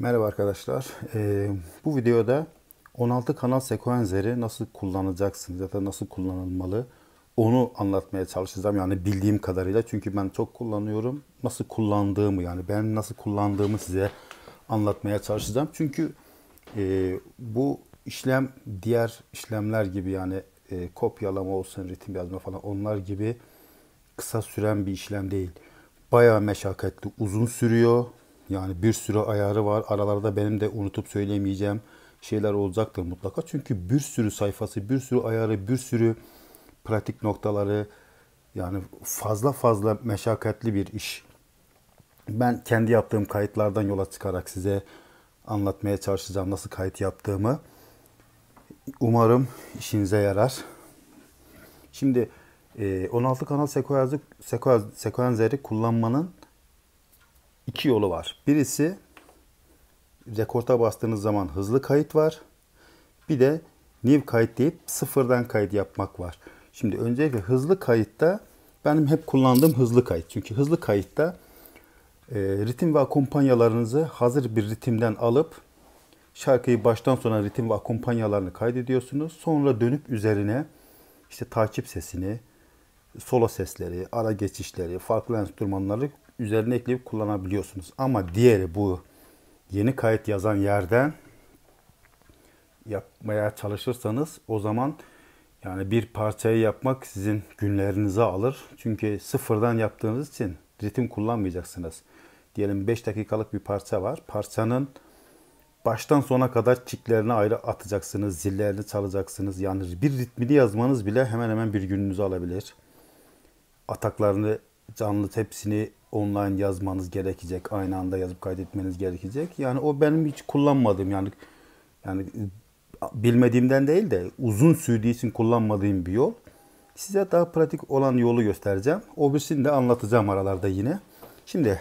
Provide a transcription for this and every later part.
Merhaba arkadaşlar. Ee, bu videoda 16 kanal sekuenzleri nasıl kullanacaksınız ya da nasıl kullanılmalı onu anlatmaya çalışacağım. Yani bildiğim kadarıyla çünkü ben çok kullanıyorum. Nasıl kullandığımı yani ben nasıl kullandığımı size anlatmaya çalışacağım. Çünkü e, bu işlem diğer işlemler gibi yani e, kopyalama olsun, ritim yazma falan onlar gibi kısa süren bir işlem değil. Bayağı meşakkatli, uzun sürüyor. Yani bir sürü ayarı var. Aralarda benim de unutup söyleyemeyeceğim şeyler olacaktır mutlaka. Çünkü bir sürü sayfası, bir sürü ayarı, bir sürü pratik noktaları yani fazla fazla meşakkatli bir iş. Ben kendi yaptığım kayıtlardan yola çıkarak size anlatmaya çalışacağım nasıl kayıt yaptığımı. Umarım işinize yarar. Şimdi 16 kanal sekuenzi, sekuenzeri kullanmanın iki yolu var. Birisi rekorta bastığınız zaman hızlı kayıt var. Bir de new kayıt deyip sıfırdan kayıt yapmak var. Şimdi öncelikle hızlı kayıtta benim hep kullandığım hızlı kayıt. Çünkü hızlı kayıtta e, ritim ve akompanyalarınızı hazır bir ritimden alıp şarkıyı baştan sona ritim ve akompanyalarını kaydediyorsunuz. Sonra dönüp üzerine işte takip sesini, solo sesleri, ara geçişleri, farklı enstrümanları üzerine ekleyip kullanabiliyorsunuz. Ama diğeri bu yeni kayıt yazan yerden yapmaya çalışırsanız o zaman yani bir parçayı yapmak sizin günlerinizi alır. Çünkü sıfırdan yaptığınız için ritim kullanmayacaksınız. Diyelim 5 dakikalık bir parça var. Parçanın baştan sona kadar çiklerini ayrı atacaksınız, zillerini çalacaksınız. Yani bir ritmini yazmanız bile hemen hemen bir gününüzü alabilir. Ataklarını canlı hepsini online yazmanız gerekecek. Aynı anda yazıp kaydetmeniz gerekecek. Yani o benim hiç kullanmadığım yani yani bilmediğimden değil de uzun sürdüğü için kullanmadığım bir yol. Size daha pratik olan yolu göstereceğim. O birisini de anlatacağım aralarda yine. Şimdi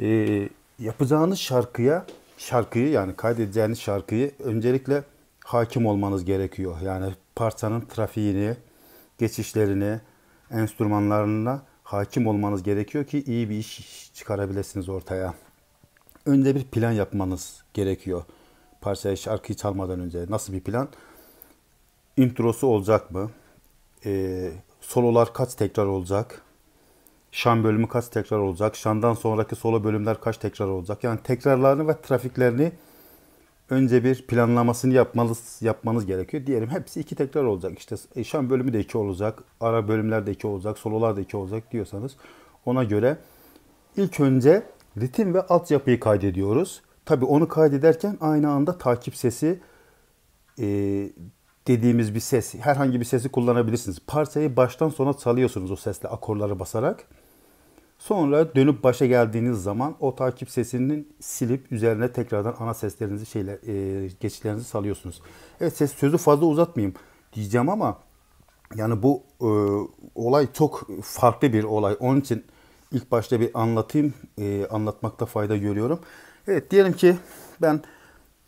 e, yapacağınız şarkıya şarkıyı yani kaydedeceğiniz şarkıyı öncelikle hakim olmanız gerekiyor. Yani parçanın trafiğini, geçişlerini, enstrümanlarına hakim olmanız gerekiyor ki iyi bir iş çıkarabilirsiniz ortaya. Önce bir plan yapmanız gerekiyor. Parçayı, şarkıyı çalmadan önce nasıl bir plan? Introsu olacak mı? Ee, sololar kaç tekrar olacak? Şan bölümü kaç tekrar olacak? Şandan sonraki solo bölümler kaç tekrar olacak? Yani tekrarlarını ve trafiklerini önce bir planlamasını yapmanız, yapmanız gerekiyor. Diyelim hepsi iki tekrar olacak. İşte e, şan bölümü de iki olacak. Ara bölümler de iki olacak. Sololar da iki olacak diyorsanız ona göre ilk önce ritim ve altyapıyı kaydediyoruz. Tabi onu kaydederken aynı anda takip sesi e, dediğimiz bir ses, herhangi bir sesi kullanabilirsiniz. Parçayı baştan sona çalıyorsunuz o sesle akorları basarak. Sonra dönüp başa geldiğiniz zaman o takip sesinin silip üzerine tekrardan ana seslerinizi şeyler e, geçişlerinizi salıyorsunuz. Evet ses sözü fazla uzatmayayım diyeceğim ama yani bu e, olay çok farklı bir olay. Onun için ilk başta bir anlatayım. E, anlatmakta fayda görüyorum. Evet diyelim ki ben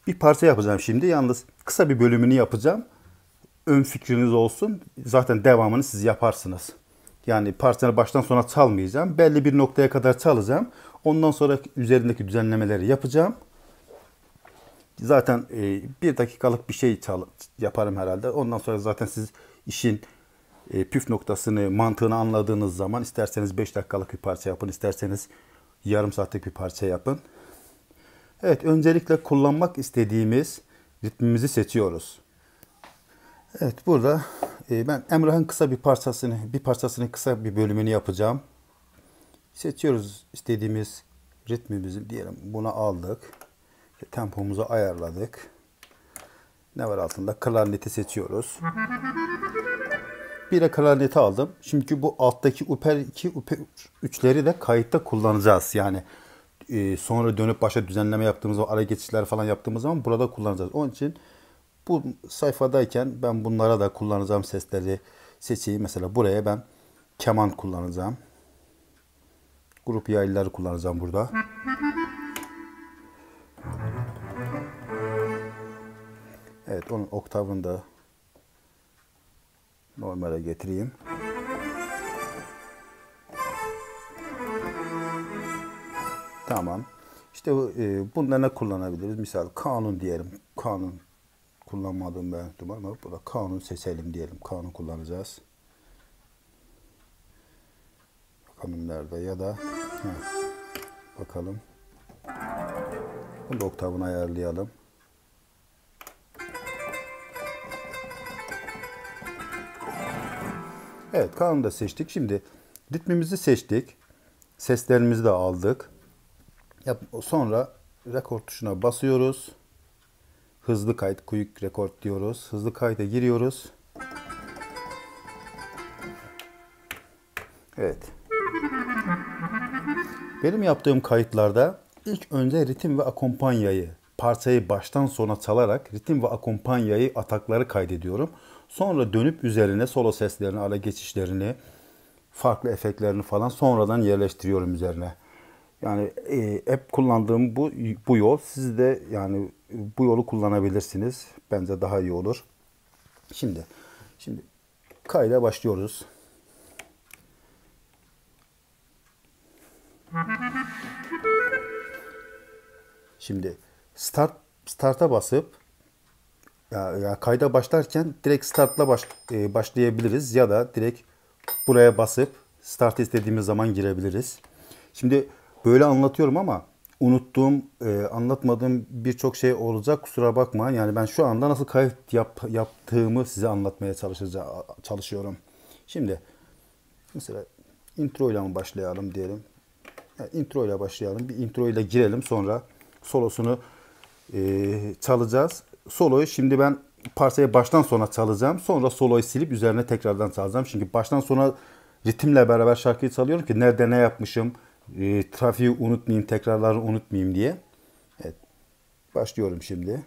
bir parça yapacağım şimdi. Yalnız kısa bir bölümünü yapacağım. Ön fikriniz olsun. Zaten devamını siz yaparsınız. Yani parçanı baştan sona çalmayacağım. Belli bir noktaya kadar çalacağım. Ondan sonra üzerindeki düzenlemeleri yapacağım. Zaten e, bir dakikalık bir şey çal yaparım herhalde. Ondan sonra zaten siz işin e, püf noktasını, mantığını anladığınız zaman isterseniz 5 dakikalık bir parça yapın, isterseniz yarım saatlik bir parça yapın. Evet, öncelikle kullanmak istediğimiz ritmimizi seçiyoruz. Evet, burada e, ben Emrah'ın kısa bir parçasını, bir parçasının kısa bir bölümünü yapacağım. Seçiyoruz istediğimiz ritmimizi diyelim. Buna aldık. Tempomuzu ayarladık. Ne var altında? Klarneti seçiyoruz. Bir de klarneti aldım. Çünkü bu alttaki uper 2, uper 3'leri de kayıtta kullanacağız. Yani e, sonra dönüp başa düzenleme yaptığımız zaman, ara geçişler falan yaptığımız zaman burada kullanacağız. Onun için bu sayfadayken ben bunlara da kullanacağım sesleri seçeyim. Mesela buraya ben keman kullanacağım. Grup yaylıları kullanacağım burada. Evet onun oktavını da normale getireyim. Tamam. İşte e, bunda ne kullanabiliriz? Misal kanun diyelim. Kanun kullanmadığım ben ama bu da kanun seçelim diyelim. Kanun kullanacağız. Bakalım nerede ya da heh, bakalım. Bunu da oktavını ayarlayalım. Evet kanunu da seçtik. Şimdi ritmimizi seçtik. Seslerimizi de aldık. Sonra rekord tuşuna basıyoruz. Hızlı kayıt, quick record diyoruz. Hızlı kayda giriyoruz. Evet. Benim yaptığım kayıtlarda ilk önce ritim ve akompanyayı, parçayı baştan sona çalarak ritim ve akompanyayı, atakları kaydediyorum. Sonra dönüp üzerine solo seslerini, ara geçişlerini, farklı efektlerini falan sonradan yerleştiriyorum üzerine. Yani e, hep kullandığım bu bu yol. Siz de yani bu yolu kullanabilirsiniz. Bence daha iyi olur. Şimdi şimdi kayda başlıyoruz. Şimdi start start'a basıp ya, ya kayda başlarken direkt startla baş, e, başlayabiliriz ya da direkt buraya basıp start istediğimiz zaman girebiliriz. Şimdi böyle anlatıyorum ama unuttuğum, e, anlatmadığım birçok şey olacak. Kusura bakma. Yani ben şu anda nasıl kayıt yap, yaptığımı size anlatmaya çalışacağım, çalışıyorum. Şimdi mesela intro ile mi başlayalım diyelim. Yani intro ile başlayalım. Bir intro ile girelim. Sonra solosunu e, çalacağız. Soloyu şimdi ben parçayı baştan sona çalacağım. Sonra soloyu silip üzerine tekrardan çalacağım. Çünkü baştan sona ritimle beraber şarkıyı çalıyorum ki nerede ne yapmışım, e, trafiği unutmayayım, tekrarları unutmayayım diye. Evet. Başlıyorum şimdi.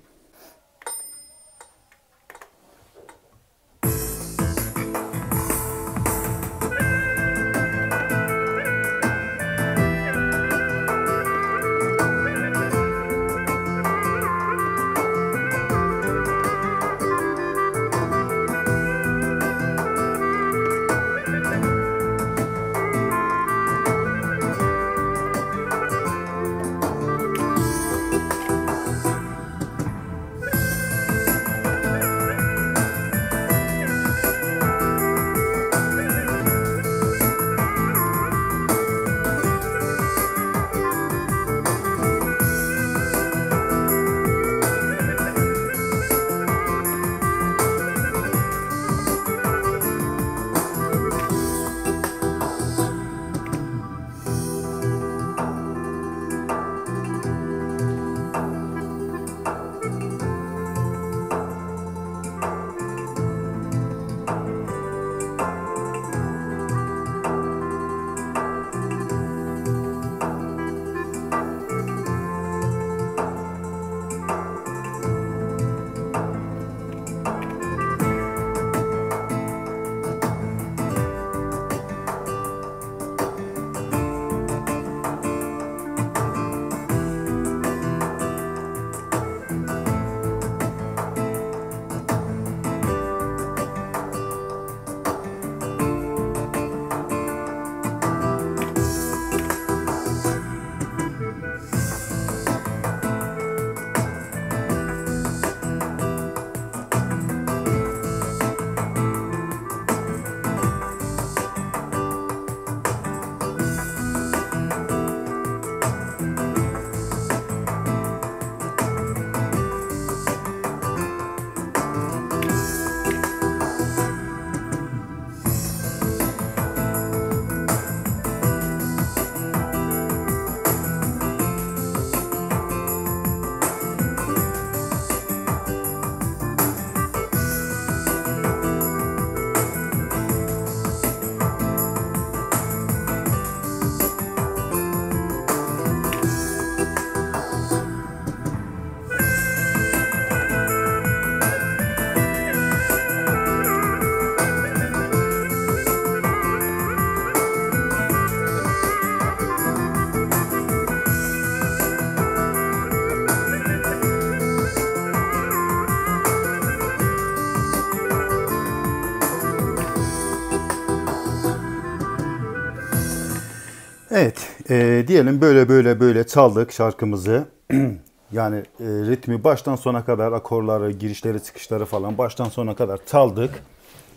Ee, diyelim böyle böyle böyle çaldık şarkımızı. yani e, ritmi baştan sona kadar akorları, girişleri, çıkışları falan baştan sona kadar çaldık.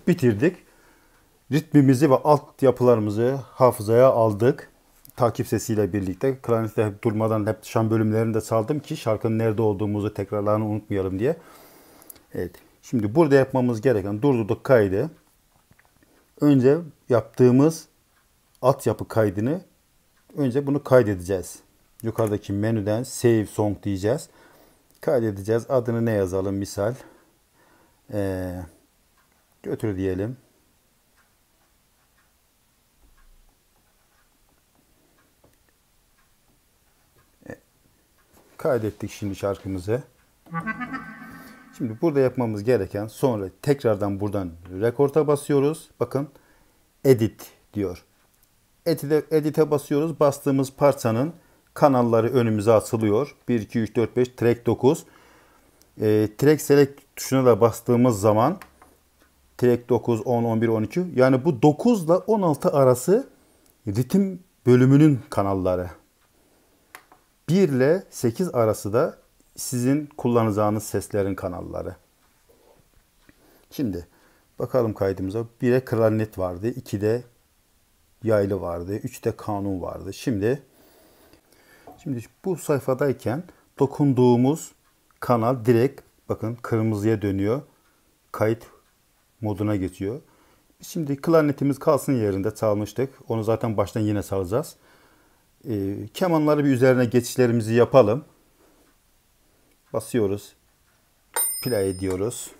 Bitirdik. Ritmimizi ve alt yapılarımızı hafızaya aldık. Takip sesiyle birlikte. Klarnette durmadan hep şan bölümlerini de çaldım ki şarkının nerede olduğumuzu tekrarlarını unutmayalım diye. Evet. Şimdi burada yapmamız gereken durdurduk kaydı. Önce yaptığımız altyapı kaydını önce bunu kaydedeceğiz. Yukarıdaki menüden Save Song diyeceğiz. Kaydedeceğiz. Adını ne yazalım misal. Ee, götür diyelim. E, kaydettik şimdi şarkımızı. Şimdi burada yapmamız gereken sonra tekrardan buradan rekorda basıyoruz. Bakın edit diyor. Edit'e, edit'e basıyoruz. Bastığımız parçanın kanalları önümüze açılıyor. 1, 2, 3, 4, 5, track 9. E, track select tuşuna da bastığımız zaman track 9, 10, 11, 12 yani bu 9 ile 16 arası ritim bölümünün kanalları. 1 ile 8 arası da sizin kullanacağınız seslerin kanalları. Şimdi bakalım kaydımıza. 1'e klarnet vardı. 2'de yaylı vardı. 3'te kanun vardı. Şimdi şimdi bu sayfadayken dokunduğumuz kanal direkt bakın kırmızıya dönüyor. Kayıt moduna geçiyor. Şimdi klarnetimiz kalsın yerinde çalmıştık. Onu zaten baştan yine çalacağız. E, kemanları bir üzerine geçişlerimizi yapalım. Basıyoruz. Play ediyoruz.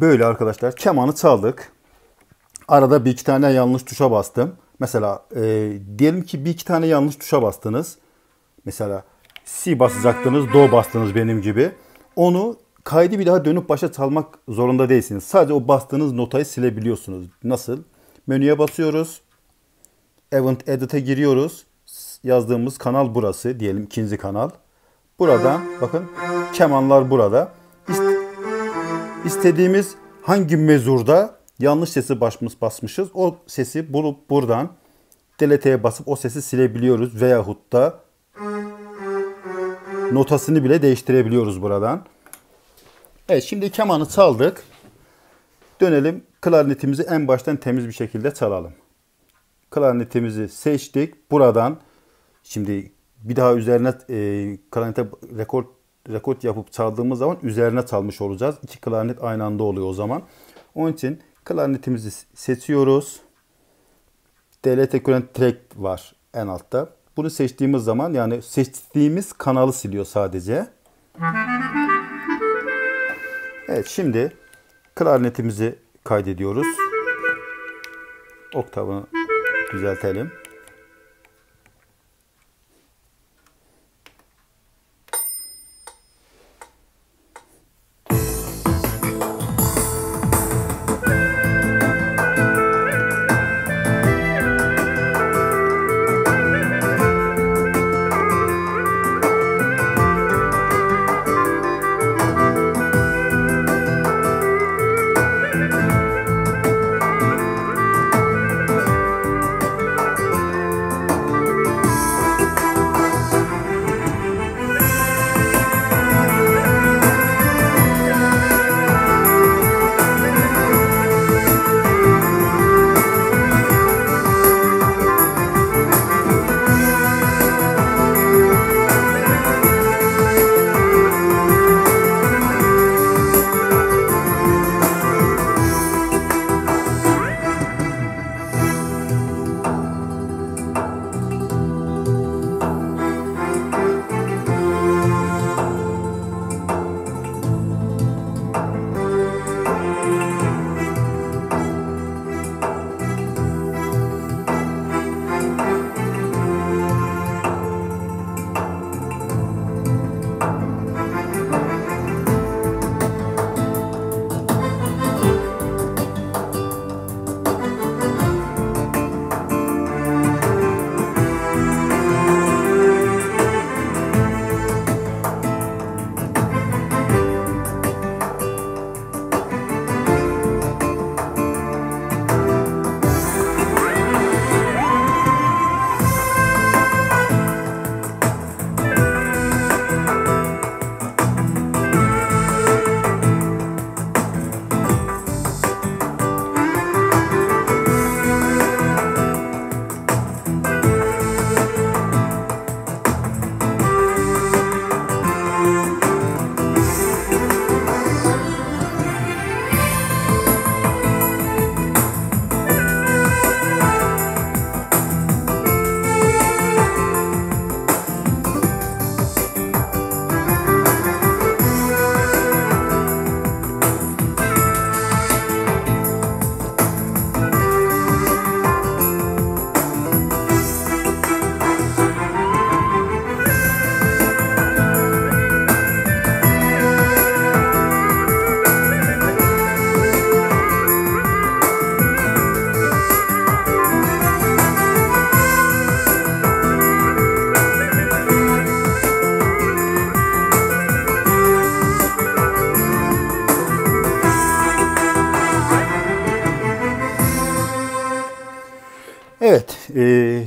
Böyle arkadaşlar kemanı çaldık. Arada bir iki tane yanlış tuşa bastım. Mesela e, diyelim ki bir iki tane yanlış tuşa bastınız. Mesela Si basacaktınız, Do bastınız benim gibi. Onu kaydı bir daha dönüp başa çalmak zorunda değilsiniz. Sadece o bastığınız notayı silebiliyorsunuz. Nasıl? Menüye basıyoruz. Event Edit'e giriyoruz. Yazdığımız kanal burası diyelim ikinci kanal. Buradan bakın kemanlar burada. İstediğimiz hangi mezurda yanlış sesi basmış, basmışız o sesi bulup buradan delete'ye basıp o sesi silebiliyoruz veyahut da notasını bile değiştirebiliyoruz buradan. Evet şimdi kemanı çaldık. Dönelim klarnetimizi en baştan temiz bir şekilde çalalım. Klarnetimizi seçtik. Buradan şimdi bir daha üzerine e, klarnete rekord rekord yapıp çaldığımız zaman üzerine çalmış olacağız. İki klarnet aynı anda oluyor o zaman. Onun için klarnetimizi seçiyoruz. DLT Current Track var en altta. Bunu seçtiğimiz zaman yani seçtiğimiz kanalı siliyor sadece. Evet şimdi klarnetimizi kaydediyoruz. Oktavını düzeltelim.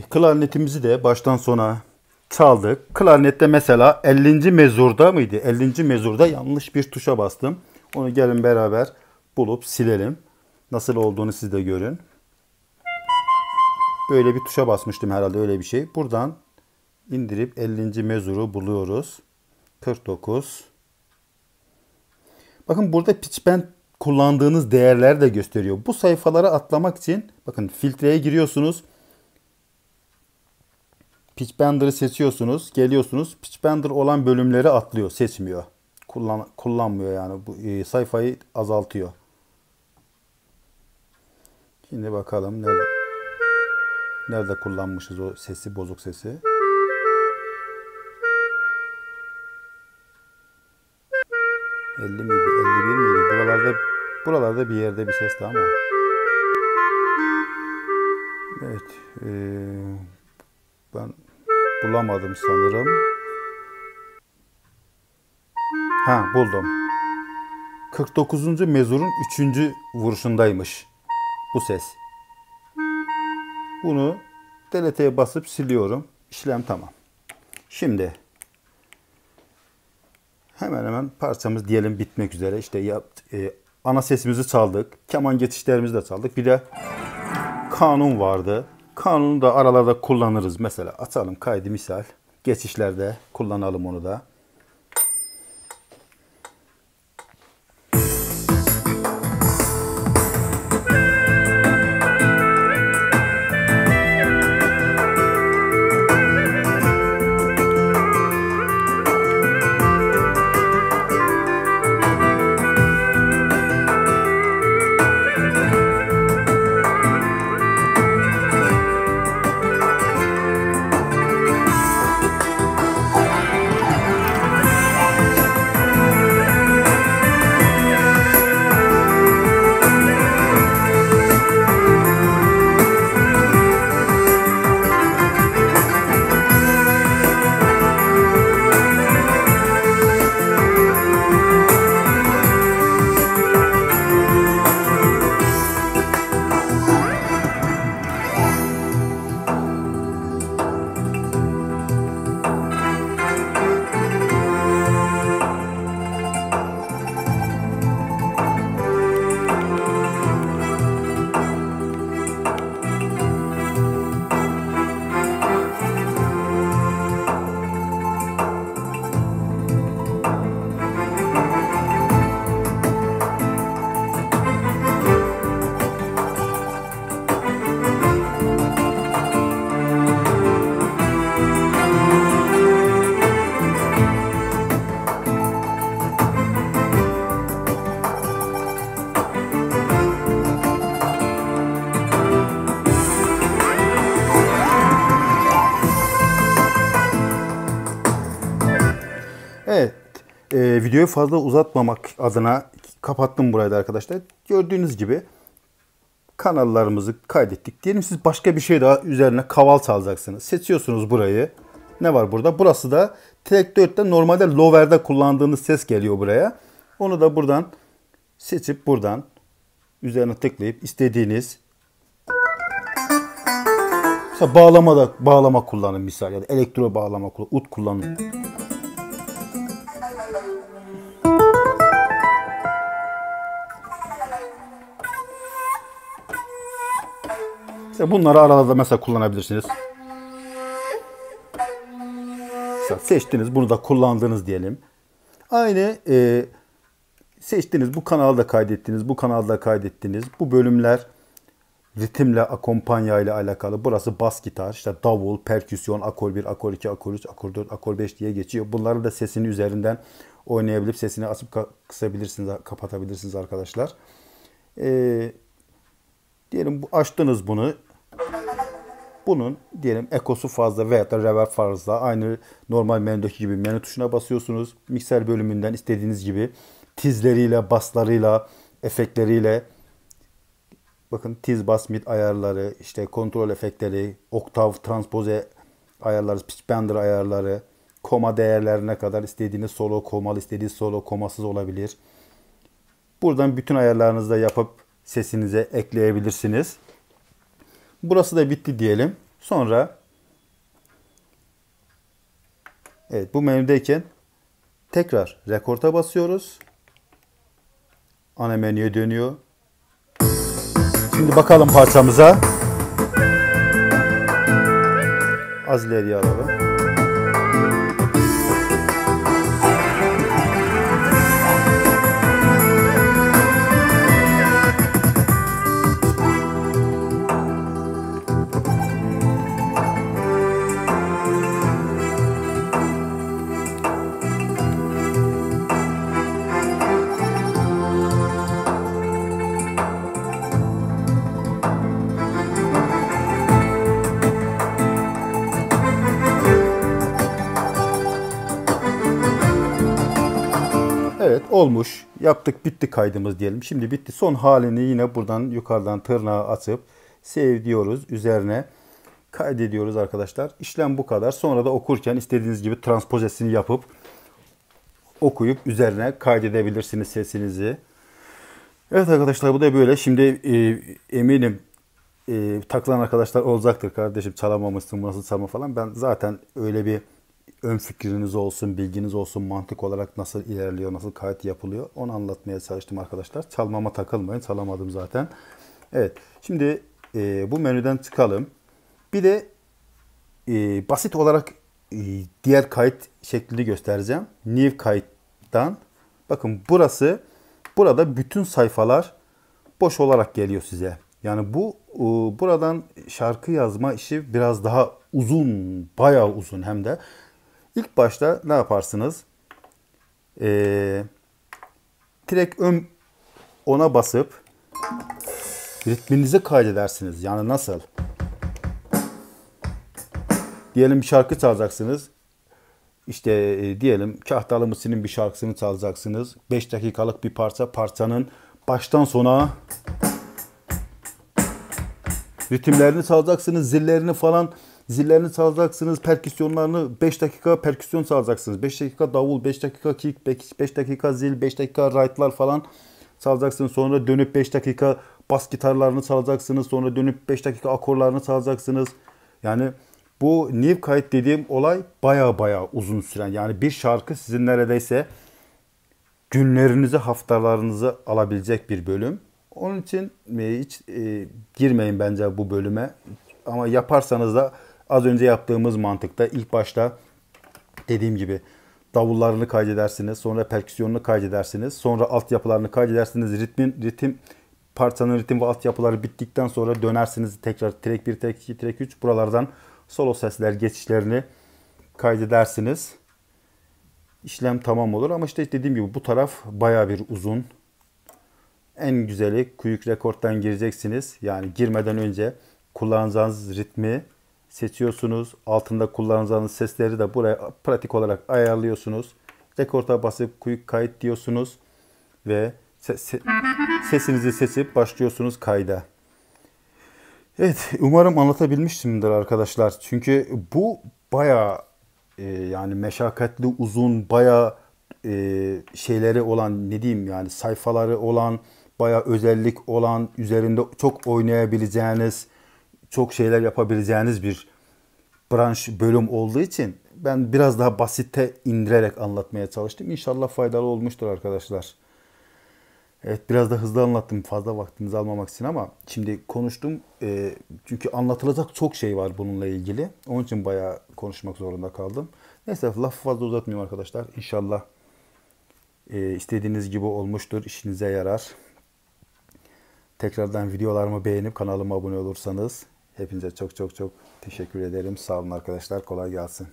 Klarnetimizi de baştan sona çaldık. Klarnette mesela 50. mezurda mıydı? 50. mezurda yanlış bir tuşa bastım. Onu gelin beraber bulup silelim. Nasıl olduğunu siz de görün. Böyle bir tuşa basmıştım herhalde öyle bir şey. Buradan indirip 50. mezuru buluyoruz. 49. Bakın burada pitch bend kullandığınız değerler de gösteriyor. Bu sayfaları atlamak için bakın filtreye giriyorsunuz. Pitch Bender'ı seçiyorsunuz. Geliyorsunuz. Pitch Bender olan bölümleri atlıyor. Seçmiyor. Kullan, kullanmıyor yani. Bu e, sayfayı azaltıyor. Şimdi bakalım nerede nerede kullanmışız o sesi bozuk sesi. 50 miydi? 51 miydi? Buralarda buralarda bir yerde bir sesti ama. Evet. E, ben bulamadım sanırım. Ha buldum. 49. mezurun 3. vuruşundaymış bu ses. Bunu delete'ye basıp siliyorum. İşlem tamam. Şimdi hemen hemen parçamız diyelim bitmek üzere. İşte ya, e, ana sesimizi çaldık. Keman geçişlerimizi de çaldık. Bir de kanun vardı. Kanunu da aralarda kullanırız. Mesela atalım kaydı misal. Geçişlerde kullanalım onu da. E, videoyu fazla uzatmamak adına kapattım burayı da arkadaşlar. Gördüğünüz gibi kanallarımızı kaydettik. Diyelim siz başka bir şey daha üzerine kaval çalacaksınız. Seçiyorsunuz burayı. Ne var burada? Burası da Track 4'te normalde lower'da kullandığınız ses geliyor buraya. Onu da buradan seçip buradan üzerine tıklayıp istediğiniz Mesela bağlamada bağlama kullanın misal ya da elektro bağlama kullanın, ut kullanın. İşte bunları arada mesela kullanabilirsiniz. Mesela seçtiniz, bunu da kullandınız diyelim. Aynı e, seçtiniz, bu kanalda kaydettiniz, bu kanalda kaydettiniz. Bu bölümler ritimle, akompanya ile alakalı. Burası bas gitar, işte davul, perküsyon, akor 1, akor 2, akor 3, akor 4, akor 5 diye geçiyor. Bunları da sesini üzerinden oynayabilip sesini açıp kısabilirsiniz, kapatabilirsiniz arkadaşlar. Ee, diyelim açtınız bunu. Bunun diyelim ekosu fazla veya da reverb fazla. Aynı normal menüdeki gibi menü tuşuna basıyorsunuz. Mikser bölümünden istediğiniz gibi tizleriyle, baslarıyla, efektleriyle bakın tiz bas mid ayarları, işte kontrol efektleri, oktav transpoze ayarları, pitch bender ayarları, koma değerlerine kadar istediğiniz solo komalı, istediğiniz solo komasız olabilir. Buradan bütün ayarlarınızı da yapıp sesinize ekleyebilirsiniz. Burası da bitti diyelim. Sonra Evet bu menüdeyken tekrar rekorda basıyoruz. Ana menüye dönüyor. Şimdi bakalım parçamıza. Az ileriye alalım. Olmuş. Yaptık bitti kaydımız diyelim. Şimdi bitti. Son halini yine buradan yukarıdan tırnağı atıp save diyoruz. Üzerine kaydediyoruz arkadaşlar. İşlem bu kadar. Sonra da okurken istediğiniz gibi transpozesini yapıp okuyup üzerine kaydedebilirsiniz sesinizi. Evet arkadaşlar bu da böyle. Şimdi e, eminim e, takılan arkadaşlar olacaktır kardeşim çalamamışsın nasıl çalma falan. Ben zaten öyle bir ön fikriniz olsun, bilginiz olsun, mantık olarak nasıl ilerliyor, nasıl kayıt yapılıyor onu anlatmaya çalıştım arkadaşlar. Çalmama takılmayın, çalamadım zaten. Evet, şimdi e, bu menüden çıkalım. Bir de e, basit olarak e, diğer kayıt şeklini göstereceğim. New kayıttan. Bakın burası, burada bütün sayfalar boş olarak geliyor size. Yani bu e, buradan şarkı yazma işi biraz daha uzun, bayağı uzun hem de. İlk başta ne yaparsınız? Ee, direkt ön ona basıp ritminizi kaydedersiniz. Yani nasıl? Diyelim bir şarkı çalacaksınız. İşte e, diyelim Kahtalı Mısır'ın bir şarkısını çalacaksınız. 5 dakikalık bir parça. Parçanın baştan sona ritimlerini çalacaksınız. Zillerini falan Zillerini çalacaksınız, perküsyonlarını 5 dakika perküsyon çalacaksınız. 5 dakika davul, 5 dakika kick, 5 dakika zil, 5 dakika right'lar falan çalacaksınız. Sonra dönüp 5 dakika bas gitarlarını çalacaksınız. Sonra dönüp 5 dakika akorlarını çalacaksınız. Yani bu new kayıt dediğim olay baya baya uzun süren. Yani bir şarkı sizin neredeyse günlerinizi, haftalarınızı alabilecek bir bölüm. Onun için e, hiç e, girmeyin bence bu bölüme. Ama yaparsanız da Az önce yaptığımız mantıkta ilk başta dediğim gibi davullarını kaydedersiniz. Sonra perküsyonunu kaydedersiniz. Sonra altyapılarını kaydedersiniz. Ritmin, ritim parçanın ritim ve altyapıları bittikten sonra dönersiniz tekrar track 1, track 2, track 3 buralardan solo sesler geçişlerini kaydedersiniz. İşlem tamam olur ama işte dediğim gibi bu taraf baya bir uzun. En güzeli Quick Record'dan gireceksiniz. Yani girmeden önce kullanacağınız ritmi seçiyorsunuz. Altında kullanacağınız sesleri de buraya pratik olarak ayarlıyorsunuz. Rekorda basıp quick kayıt diyorsunuz ve sesinizi seçip başlıyorsunuz kayda. Evet umarım anlatabilmişimdir arkadaşlar. Çünkü bu baya e, yani meşakkatli uzun baya e, şeyleri olan ne diyeyim yani sayfaları olan baya özellik olan üzerinde çok oynayabileceğiniz çok şeyler yapabileceğiniz bir branş bölüm olduğu için ben biraz daha basite indirerek anlatmaya çalıştım. İnşallah faydalı olmuştur arkadaşlar. Evet biraz da hızlı anlattım fazla vaktinizi almamak için ama şimdi konuştum. E, çünkü anlatılacak çok şey var bununla ilgili. Onun için bayağı konuşmak zorunda kaldım. Neyse lafı fazla uzatmayayım arkadaşlar. İnşallah e, istediğiniz gibi olmuştur. işinize yarar. Tekrardan videolarımı beğenip kanalıma abone olursanız Hepinize çok çok çok teşekkür ederim. Sağ olun arkadaşlar. Kolay gelsin.